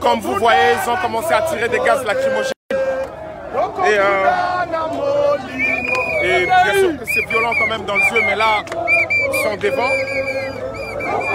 Comme vous voyez, ils ont commencé à tirer des gaz lacrymogènes. Et, euh, et bien sûr que c'est violent quand même dans le jeu, mais là, ils sont devant.